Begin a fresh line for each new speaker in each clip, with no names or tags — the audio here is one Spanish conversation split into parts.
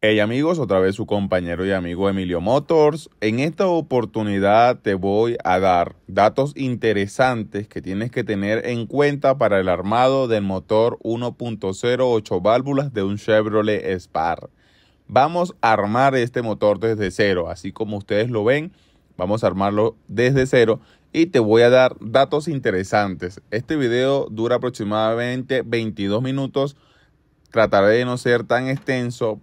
Hey amigos, otra vez su compañero y amigo Emilio Motors. En esta oportunidad te voy a dar datos interesantes que tienes que tener en cuenta para el armado del motor 1.08 válvulas de un Chevrolet Spark. Vamos a armar este motor desde cero, así como ustedes lo ven, vamos a armarlo desde cero y te voy a dar datos interesantes. Este video dura aproximadamente 22 minutos. Trataré de no ser tan extenso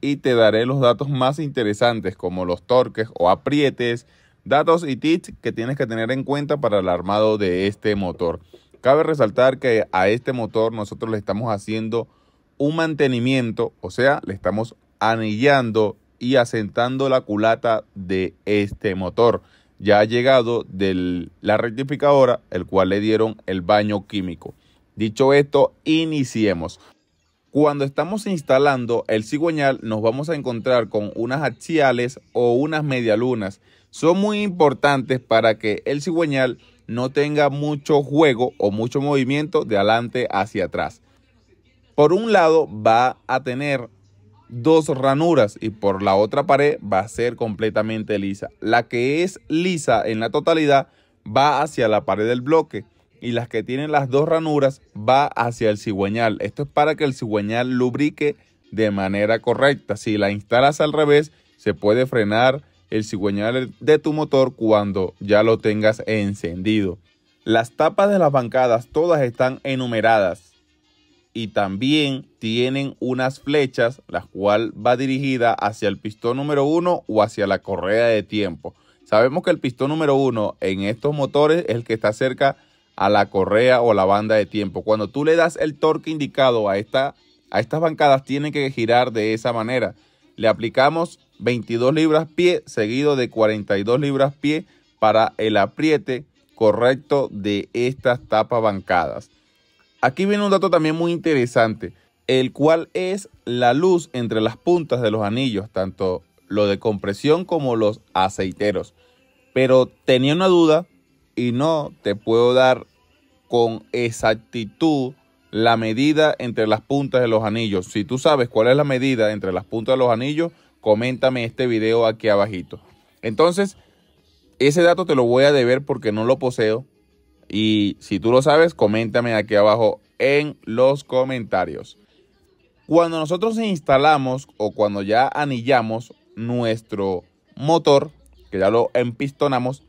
y te daré los datos más interesantes como los torques o aprietes, datos y tips que tienes que tener en cuenta para el armado de este motor. Cabe resaltar que a este motor nosotros le estamos haciendo un mantenimiento, o sea, le estamos anillando y asentando la culata de este motor. Ya ha llegado de la rectificadora, el cual le dieron el baño químico. Dicho esto, iniciemos. Cuando estamos instalando el cigüeñal nos vamos a encontrar con unas axiales o unas medialunas. Son muy importantes para que el cigüeñal no tenga mucho juego o mucho movimiento de adelante hacia atrás. Por un lado va a tener dos ranuras y por la otra pared va a ser completamente lisa. La que es lisa en la totalidad va hacia la pared del bloque y las que tienen las dos ranuras va hacia el cigüeñal. Esto es para que el cigüeñal lubrique de manera correcta. Si la instalas al revés, se puede frenar el cigüeñal de tu motor cuando ya lo tengas encendido. Las tapas de las bancadas todas están enumeradas y también tienen unas flechas, la cual va dirigida hacia el pistón número 1 o hacia la correa de tiempo. Sabemos que el pistón número 1 en estos motores es el que está cerca a la correa o la banda de tiempo. Cuando tú le das el torque indicado a, esta, a estas bancadas, tienen que girar de esa manera. Le aplicamos 22 libras pie seguido de 42 libras pie para el apriete correcto de estas tapas bancadas. Aquí viene un dato también muy interesante, el cual es la luz entre las puntas de los anillos, tanto lo de compresión como los aceiteros. Pero tenía una duda y no te puedo dar con exactitud la medida entre las puntas de los anillos. Si tú sabes cuál es la medida entre las puntas de los anillos, coméntame este video aquí abajito. Entonces, ese dato te lo voy a deber porque no lo poseo. Y si tú lo sabes, coméntame aquí abajo en los comentarios. Cuando nosotros instalamos o cuando ya anillamos nuestro motor, que ya lo empistonamos,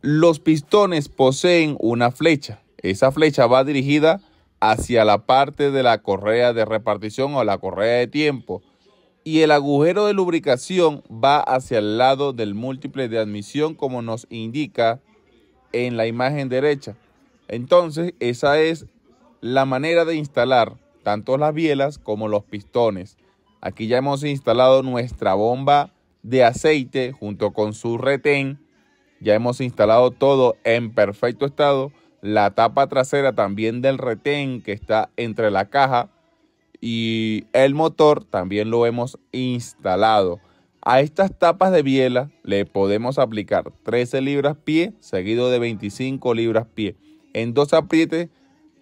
los pistones poseen una flecha. Esa flecha va dirigida hacia la parte de la correa de repartición o la correa de tiempo. Y el agujero de lubricación va hacia el lado del múltiple de admisión como nos indica en la imagen derecha. Entonces, esa es la manera de instalar tanto las bielas como los pistones. Aquí ya hemos instalado nuestra bomba de aceite junto con su retén ya hemos instalado todo en perfecto estado. La tapa trasera también del retén que está entre la caja y el motor también lo hemos instalado. A estas tapas de biela le podemos aplicar 13 libras pie seguido de 25 libras pie. En dos aprietes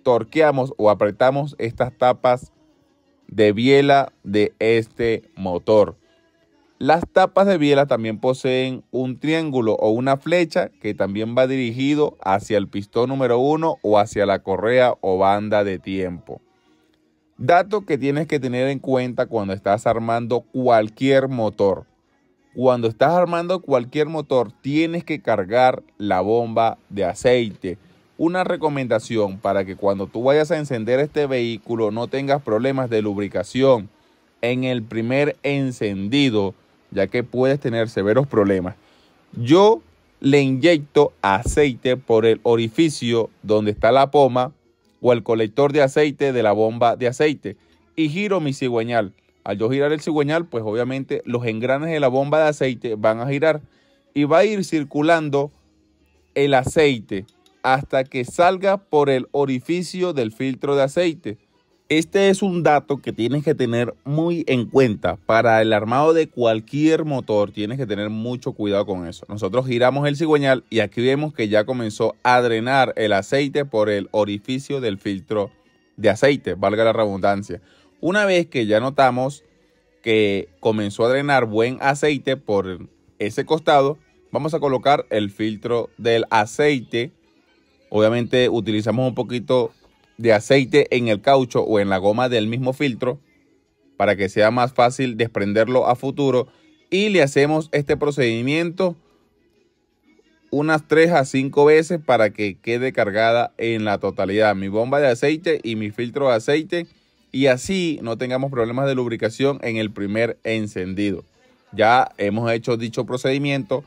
torqueamos o apretamos estas tapas de biela de este motor. Las tapas de biela también poseen un triángulo o una flecha que también va dirigido hacia el pistón número uno o hacia la correa o banda de tiempo. Dato que tienes que tener en cuenta cuando estás armando cualquier motor. Cuando estás armando cualquier motor tienes que cargar la bomba de aceite. Una recomendación para que cuando tú vayas a encender este vehículo no tengas problemas de lubricación. En el primer encendido ya que puedes tener severos problemas. Yo le inyecto aceite por el orificio donde está la poma o el colector de aceite de la bomba de aceite y giro mi cigüeñal. Al yo girar el cigüeñal, pues obviamente los engranes de la bomba de aceite van a girar y va a ir circulando el aceite hasta que salga por el orificio del filtro de aceite. Este es un dato que tienes que tener muy en cuenta. Para el armado de cualquier motor tienes que tener mucho cuidado con eso. Nosotros giramos el cigüeñal y aquí vemos que ya comenzó a drenar el aceite por el orificio del filtro de aceite, valga la redundancia. Una vez que ya notamos que comenzó a drenar buen aceite por ese costado, vamos a colocar el filtro del aceite. Obviamente utilizamos un poquito de aceite en el caucho o en la goma del mismo filtro para que sea más fácil desprenderlo a futuro y le hacemos este procedimiento unas 3 a 5 veces para que quede cargada en la totalidad mi bomba de aceite y mi filtro de aceite y así no tengamos problemas de lubricación en el primer encendido. Ya hemos hecho dicho procedimiento.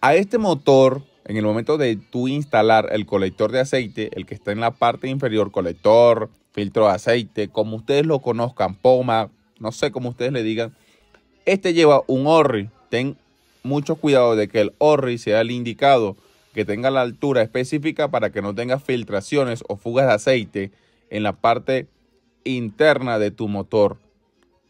A este motor, en el momento de tú instalar el colector de aceite, el que está en la parte inferior, colector, filtro de aceite, como ustedes lo conozcan, poma, no sé cómo ustedes le digan, este lleva un ORRI. Ten mucho cuidado de que el ORRI sea el indicado que tenga la altura específica para que no tenga filtraciones o fugas de aceite en la parte interna de tu motor.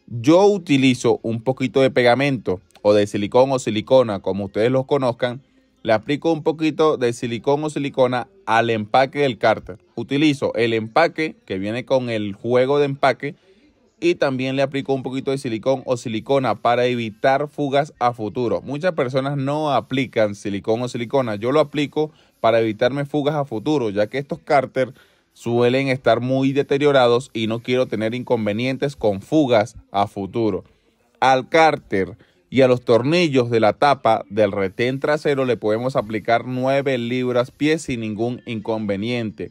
Yo utilizo un poquito de pegamento o de silicón o silicona, como ustedes los conozcan. Le aplico un poquito de silicón o silicona al empaque del cárter. Utilizo el empaque que viene con el juego de empaque y también le aplico un poquito de silicón o silicona para evitar fugas a futuro. Muchas personas no aplican silicón o silicona. Yo lo aplico para evitarme fugas a futuro, ya que estos cárter suelen estar muy deteriorados y no quiero tener inconvenientes con fugas a futuro. Al cárter y a los tornillos de la tapa del retén trasero le podemos aplicar 9 libras pie sin ningún inconveniente.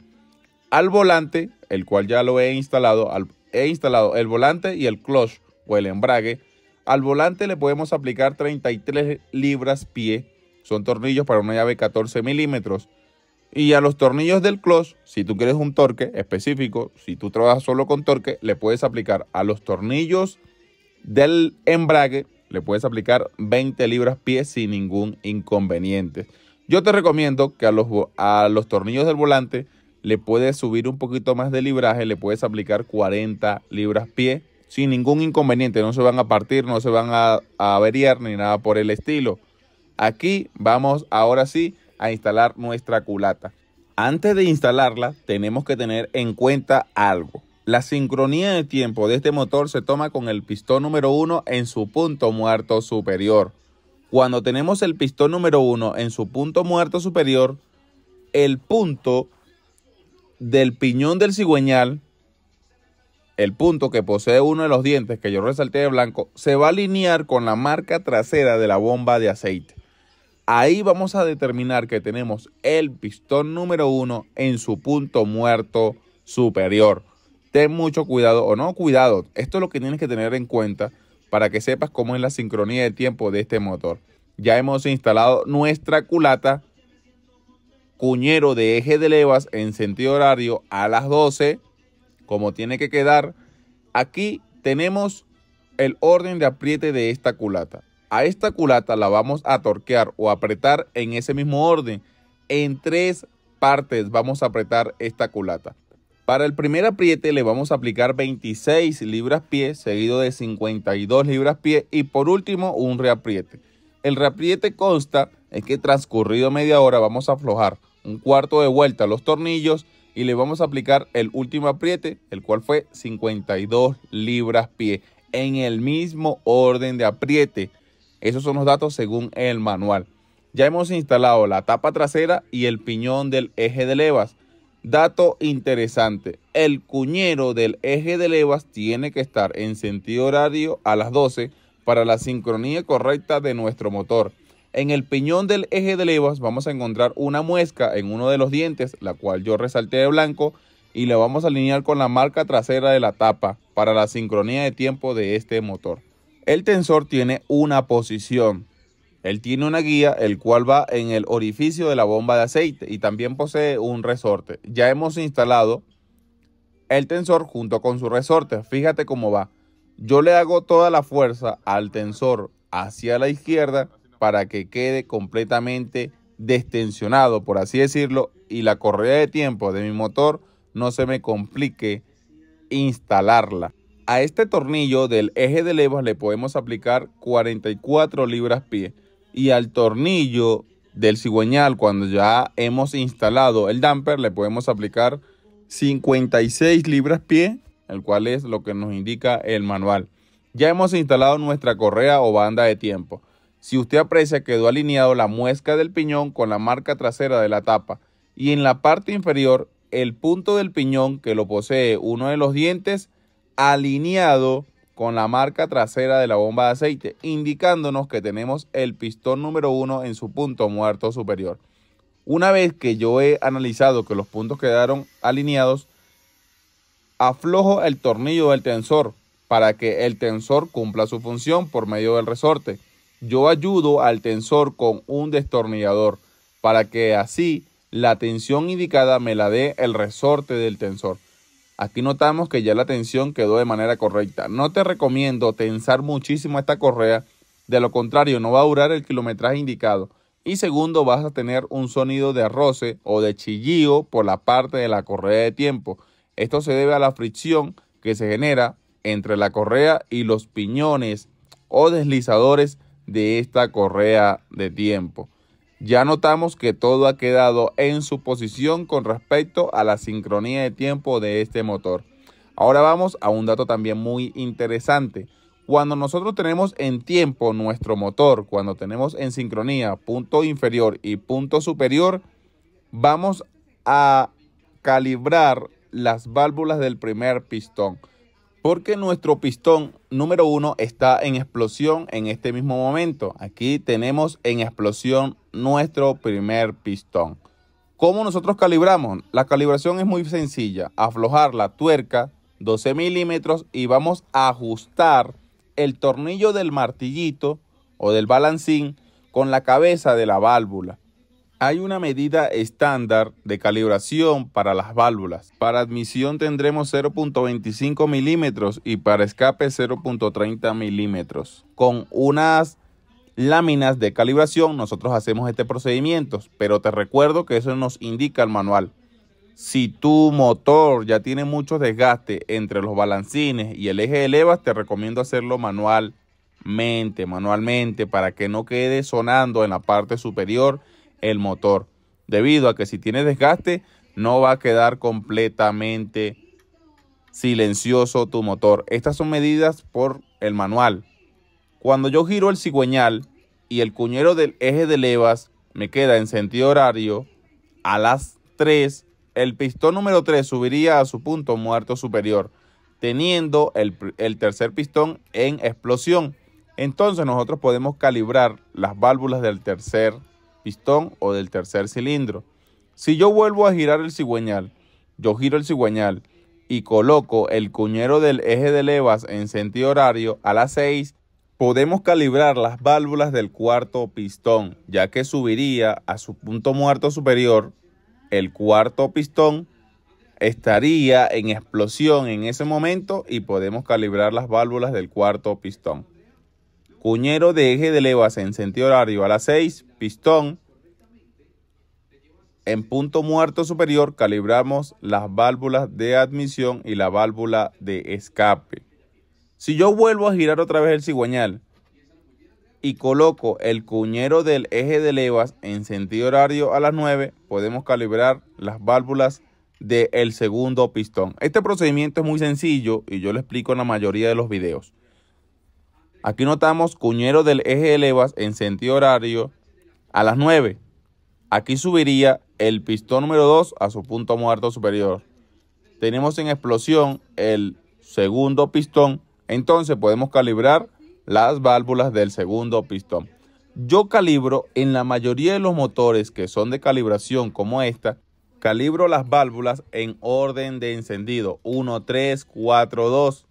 Al volante, el cual ya lo he instalado, he instalado el volante y el clutch o el embrague. Al volante le podemos aplicar 33 libras pie. Son tornillos para una llave 14 milímetros. Y a los tornillos del clutch, si tú quieres un torque específico, si tú trabajas solo con torque, le puedes aplicar a los tornillos del embrague, le puedes aplicar 20 libras pie sin ningún inconveniente. Yo te recomiendo que a los, a los tornillos del volante le puedes subir un poquito más de libraje, le puedes aplicar 40 libras pie sin ningún inconveniente. No se van a partir, no se van a, a averiar ni nada por el estilo. Aquí vamos ahora sí a instalar nuestra culata. Antes de instalarla, tenemos que tener en cuenta algo. La sincronía de tiempo de este motor se toma con el pistón número 1 en su punto muerto superior. Cuando tenemos el pistón número 1 en su punto muerto superior, el punto del piñón del cigüeñal, el punto que posee uno de los dientes que yo resalté de blanco, se va a alinear con la marca trasera de la bomba de aceite. Ahí vamos a determinar que tenemos el pistón número uno en su punto muerto superior. Ten mucho cuidado o no cuidado. Esto es lo que tienes que tener en cuenta para que sepas cómo es la sincronía de tiempo de este motor. Ya hemos instalado nuestra culata cuñero de eje de levas en sentido horario a las 12 como tiene que quedar. Aquí tenemos el orden de apriete de esta culata. A esta culata la vamos a torquear o apretar en ese mismo orden. En tres partes vamos a apretar esta culata. Para el primer apriete le vamos a aplicar 26 libras pie, seguido de 52 libras pie y por último un reapriete. El reapriete consta en que transcurrido media hora vamos a aflojar un cuarto de vuelta los tornillos y le vamos a aplicar el último apriete, el cual fue 52 libras pie, en el mismo orden de apriete. Esos son los datos según el manual. Ya hemos instalado la tapa trasera y el piñón del eje de levas. Dato interesante, el cuñero del eje de levas tiene que estar en sentido horario a las 12 para la sincronía correcta de nuestro motor. En el piñón del eje de levas vamos a encontrar una muesca en uno de los dientes, la cual yo resalté de blanco, y la vamos a alinear con la marca trasera de la tapa para la sincronía de tiempo de este motor. El tensor tiene una posición. Él tiene una guía, el cual va en el orificio de la bomba de aceite y también posee un resorte. Ya hemos instalado el tensor junto con su resorte. Fíjate cómo va. Yo le hago toda la fuerza al tensor hacia la izquierda para que quede completamente destensionado, por así decirlo, y la correa de tiempo de mi motor no se me complique instalarla. A este tornillo del eje de levas le podemos aplicar 44 libras pie y al tornillo del cigüeñal cuando ya hemos instalado el damper le podemos aplicar 56 libras pie, el cual es lo que nos indica el manual. Ya hemos instalado nuestra correa o banda de tiempo. Si usted aprecia, quedó alineado la muesca del piñón con la marca trasera de la tapa y en la parte inferior el punto del piñón que lo posee uno de los dientes alineado con la marca trasera de la bomba de aceite, indicándonos que tenemos el pistón número uno en su punto muerto superior. Una vez que yo he analizado que los puntos quedaron alineados, aflojo el tornillo del tensor para que el tensor cumpla su función por medio del resorte. Yo ayudo al tensor con un destornillador para que así la tensión indicada me la dé el resorte del tensor. Aquí notamos que ya la tensión quedó de manera correcta. No te recomiendo tensar muchísimo esta correa, de lo contrario no va a durar el kilometraje indicado. Y segundo, vas a tener un sonido de roce o de chillío por la parte de la correa de tiempo. Esto se debe a la fricción que se genera entre la correa y los piñones o deslizadores de esta correa de tiempo. Ya notamos que todo ha quedado en su posición con respecto a la sincronía de tiempo de este motor. Ahora vamos a un dato también muy interesante. Cuando nosotros tenemos en tiempo nuestro motor, cuando tenemos en sincronía punto inferior y punto superior, vamos a calibrar las válvulas del primer pistón porque nuestro pistón número uno está en explosión en este mismo momento. Aquí tenemos en explosión nuestro primer pistón. ¿Cómo nosotros calibramos? La calibración es muy sencilla. Aflojar la tuerca 12 milímetros y vamos a ajustar el tornillo del martillito o del balancín con la cabeza de la válvula. Hay una medida estándar de calibración para las válvulas. Para admisión tendremos 0.25 milímetros y para escape 0.30 milímetros. Con unas láminas de calibración nosotros hacemos este procedimiento, pero te recuerdo que eso nos indica el manual. Si tu motor ya tiene mucho desgaste entre los balancines y el eje de levas, te recomiendo hacerlo manualmente, manualmente, para que no quede sonando en la parte superior el motor, debido a que si tiene desgaste no va a quedar completamente silencioso tu motor. Estas son medidas por el manual. Cuando yo giro el cigüeñal y el cuñero del eje de levas me queda en sentido horario, a las 3, el pistón número 3 subiría a su punto muerto superior, teniendo el, el tercer pistón en explosión. Entonces nosotros podemos calibrar las válvulas del tercer pistón o del tercer cilindro. Si yo vuelvo a girar el cigüeñal, yo giro el cigüeñal y coloco el cuñero del eje de levas en sentido horario a las 6, podemos calibrar las válvulas del cuarto pistón, ya que subiría a su punto muerto superior el cuarto pistón estaría en explosión en ese momento y podemos calibrar las válvulas del cuarto pistón. Cuñero de eje de levas en sentido horario a las 6, pistón. En punto muerto superior calibramos las válvulas de admisión y la válvula de escape. Si yo vuelvo a girar otra vez el cigüeñal y coloco el cuñero del eje de levas en sentido horario a las 9, podemos calibrar las válvulas del segundo pistón. Este procedimiento es muy sencillo y yo lo explico en la mayoría de los videos. Aquí notamos cuñero del eje de levas en sentido horario a las 9. Aquí subiría el pistón número 2 a su punto muerto superior. Tenemos en explosión el segundo pistón. Entonces podemos calibrar las válvulas del segundo pistón. Yo calibro en la mayoría de los motores que son de calibración como esta, calibro las válvulas en orden de encendido 1, 3, 4, 2.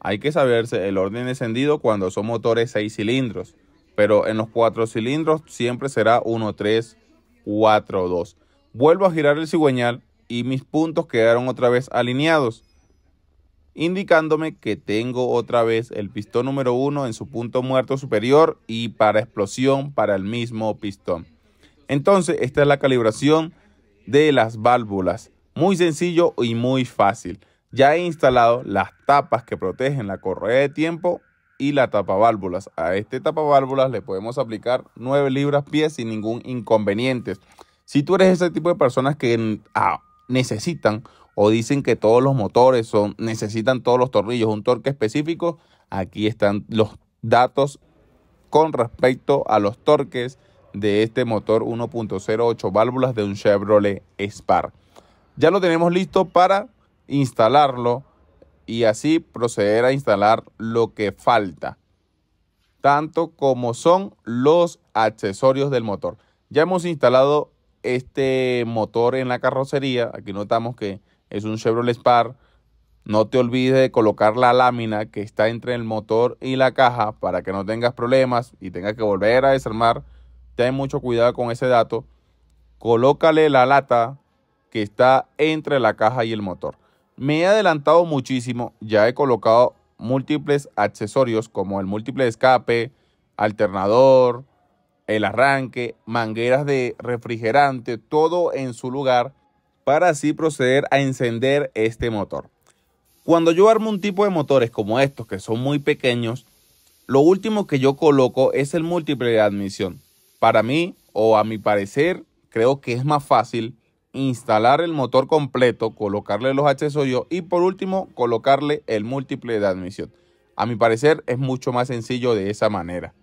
Hay que saberse el orden de encendido cuando son motores 6 cilindros, pero en los 4 cilindros siempre será 1, 3, 4, 2. Vuelvo a girar el cigüeñal y mis puntos quedaron otra vez alineados, indicándome que tengo otra vez el pistón número 1 en su punto muerto superior y para explosión para el mismo pistón. Entonces, esta es la calibración de las válvulas. Muy sencillo y muy fácil. Ya he instalado las tapas que protegen la correa de tiempo y la válvulas. A este válvulas le podemos aplicar 9 libras pie sin ningún inconveniente. Si tú eres ese tipo de personas que ah, necesitan o dicen que todos los motores son, necesitan todos los tornillos, un torque específico, Aquí están los datos con respecto a los torques de este motor 1.08 válvulas de un Chevrolet Spark. Ya lo tenemos listo para instalarlo y así proceder a instalar lo que falta, tanto como son los accesorios del motor. Ya hemos instalado este motor en la carrocería, aquí notamos que es un Chevrolet Spark. No te olvides de colocar la lámina que está entre el motor y la caja para que no tengas problemas y tengas que volver a desarmar. Ten mucho cuidado con ese dato. Colócale la lata que está entre la caja y el motor. Me he adelantado muchísimo, ya he colocado múltiples accesorios como el múltiple escape, alternador, el arranque, mangueras de refrigerante, todo en su lugar para así proceder a encender este motor. Cuando yo armo un tipo de motores como estos que son muy pequeños, lo último que yo coloco es el múltiple de admisión. Para mí, o a mi parecer, creo que es más fácil instalar el motor completo, colocarle los accesorios y por último colocarle el múltiple de admisión. A mi parecer es mucho más sencillo de esa manera.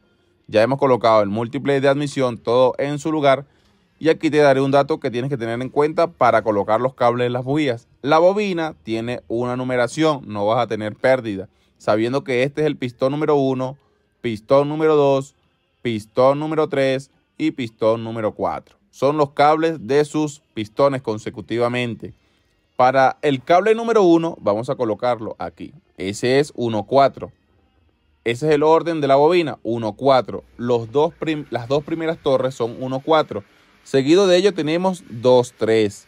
Ya hemos colocado el múltiple de admisión todo en su lugar y aquí te daré un dato que tienes que tener en cuenta para colocar los cables en las bujías. La bobina tiene una numeración, no vas a tener pérdida, sabiendo que este es el pistón número 1, pistón número 2, pistón número 3 y pistón número 4 son los cables de sus pistones consecutivamente. Para el cable número 1 vamos a colocarlo aquí. Ese es 1-4. Ese es el orden de la bobina, 1-4. Dos las dos primeras torres son 1-4. Seguido de ello tenemos 2-3.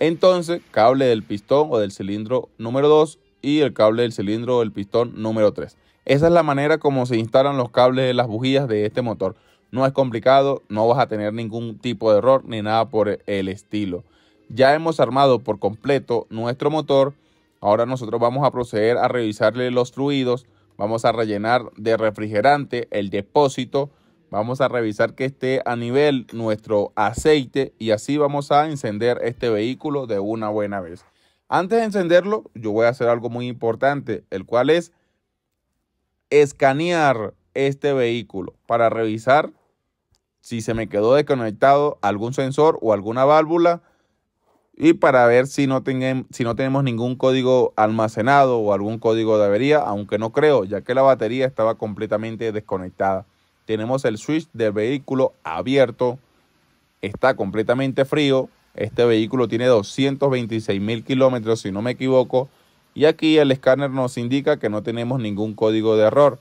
Entonces, cable del pistón o del cilindro número 2 y el cable del cilindro del pistón número 3. Esa es la manera como se instalan los cables de las bujías de este motor. No es complicado, no vas a tener ningún tipo de error ni nada por el estilo. Ya hemos armado por completo nuestro motor. Ahora nosotros vamos a proceder a revisarle los fluidos. Vamos a rellenar de refrigerante el depósito. Vamos a revisar que esté a nivel nuestro aceite y así vamos a encender este vehículo de una buena vez. Antes de encenderlo, yo voy a hacer algo muy importante, el cual es escanear este vehículo para revisar si se me quedó desconectado algún sensor o alguna válvula y para ver si no, si no tenemos ningún código almacenado o algún código de avería, aunque no creo, ya que la batería estaba completamente desconectada. Tenemos el switch del vehículo abierto, está completamente frío. Este vehículo tiene 226 mil kilómetros, si no me equivoco, y aquí el escáner nos indica que no tenemos ningún código de error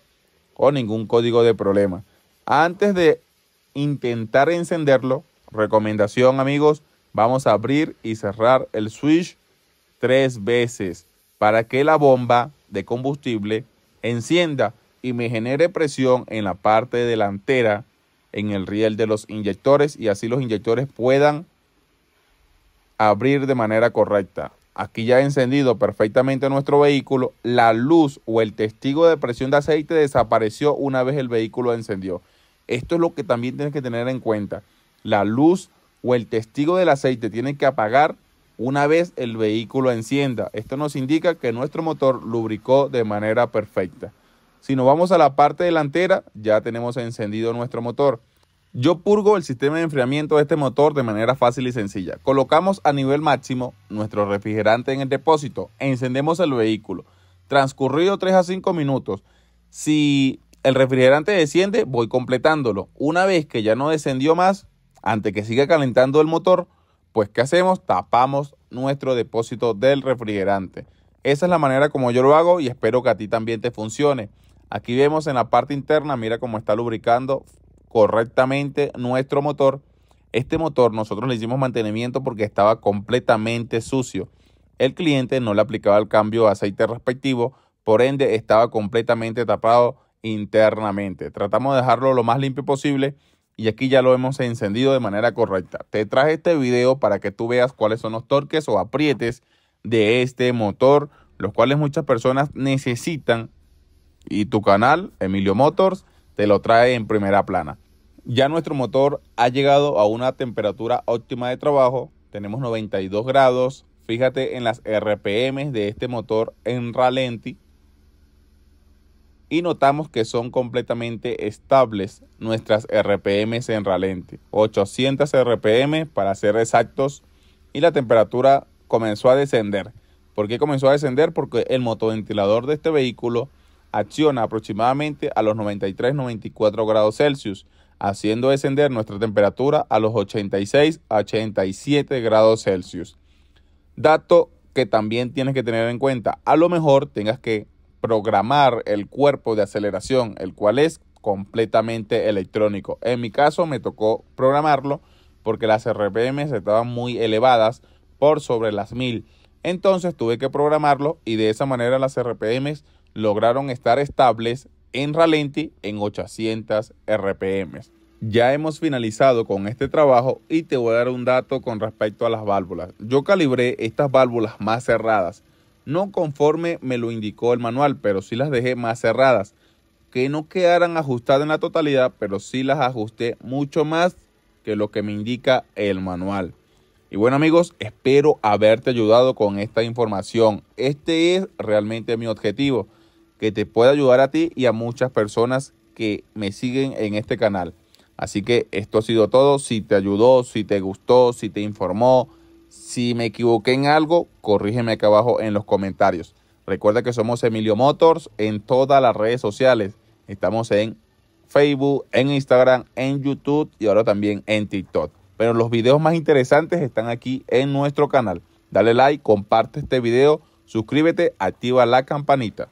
o ningún código de problema. Antes de intentar encenderlo, recomendación amigos, vamos a abrir y cerrar el switch tres veces para que la bomba de combustible encienda y me genere presión en la parte delantera en el riel de los inyectores y así los inyectores puedan abrir de manera correcta. Aquí ya encendido perfectamente nuestro vehículo, la luz o el testigo de presión de aceite desapareció una vez el vehículo encendió. Esto es lo que también tienes que tener en cuenta. La luz o el testigo del aceite tiene que apagar una vez el vehículo encienda. Esto nos indica que nuestro motor lubricó de manera perfecta. Si nos vamos a la parte delantera, ya tenemos encendido nuestro motor. Yo purgo el sistema de enfriamiento de este motor de manera fácil y sencilla. Colocamos a nivel máximo nuestro refrigerante en el depósito, encendemos el vehículo. Transcurrido 3 a 5 minutos, si el refrigerante desciende, voy completándolo. Una vez que ya no descendió más, antes que siga calentando el motor, pues ¿qué hacemos? Tapamos nuestro depósito del refrigerante. Esa es la manera como yo lo hago y espero que a ti también te funcione. Aquí vemos en la parte interna, mira cómo está lubricando correctamente nuestro motor. Este motor nosotros le hicimos mantenimiento porque estaba completamente sucio. El cliente no le aplicaba el cambio de aceite respectivo, por ende estaba completamente tapado internamente. Tratamos de dejarlo lo más limpio posible y aquí ya lo hemos encendido de manera correcta. Te traje este video para que tú veas cuáles son los torques o aprietes de este motor, los cuales muchas personas necesitan y tu canal, Emilio Motors, te lo trae en primera plana. Ya nuestro motor ha llegado a una temperatura óptima de trabajo, tenemos 92 grados, fíjate en las RPM de este motor en ralenti y notamos que son completamente estables nuestras RPMs en ralente. 800 RPM para ser exactos y la temperatura comenzó a descender. ¿Por qué comenzó a descender? Porque el motoventilador de este vehículo acciona aproximadamente a los 93-94 grados Celsius, haciendo descender nuestra temperatura a los 86 87 grados Celsius. Dato que también tienes que tener en cuenta. A lo mejor tengas que programar el cuerpo de aceleración, el cual es completamente electrónico. En mi caso me tocó programarlo porque las RPM estaban muy elevadas por sobre las 1000. Entonces tuve que programarlo y de esa manera las RPM lograron estar estables en ralenti en 800 RPM. Ya hemos finalizado con este trabajo y te voy a dar un dato con respecto a las válvulas. Yo calibré estas válvulas más cerradas no conforme me lo indicó el manual, pero sí las dejé más cerradas, que no quedaran ajustadas en la totalidad, pero sí las ajusté mucho más que lo que me indica el manual. Y bueno amigos, espero haberte ayudado con esta información. Este es realmente mi objetivo, que te pueda ayudar a ti y a muchas personas que me siguen en este canal. Así que esto ha sido todo. Si te ayudó, si te gustó, si te informó, si me equivoqué en algo, corrígeme acá abajo en los comentarios. Recuerda que somos Emilio Motors en todas las redes sociales. Estamos en Facebook, en Instagram, en YouTube y ahora también en TikTok. Pero los videos más interesantes están aquí en nuestro canal. Dale like, comparte este video, suscríbete, activa la campanita.